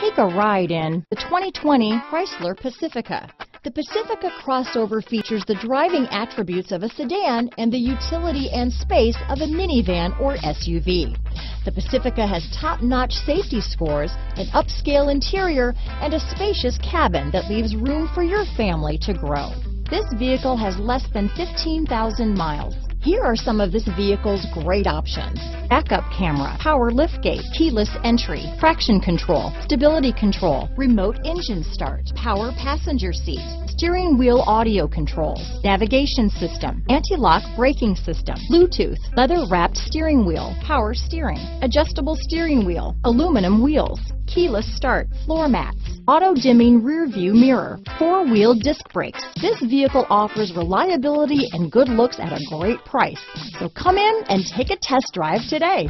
Take a ride in the 2020 Chrysler Pacifica. The Pacifica crossover features the driving attributes of a sedan and the utility and space of a minivan or SUV. The Pacifica has top-notch safety scores, an upscale interior, and a spacious cabin that leaves room for your family to grow. This vehicle has less than 15,000 miles. Here are some of this vehicle's great options. Backup camera, power liftgate, keyless entry, traction control, stability control, remote engine start, power passenger seat, steering wheel audio controls, navigation system, anti-lock braking system, Bluetooth, leather wrapped steering wheel, power steering, adjustable steering wheel, aluminum wheels, keyless start, floor mats, auto dimming rear view mirror, four wheel disc brakes. This vehicle offers reliability and good looks at a great price. So come in and take a test drive today.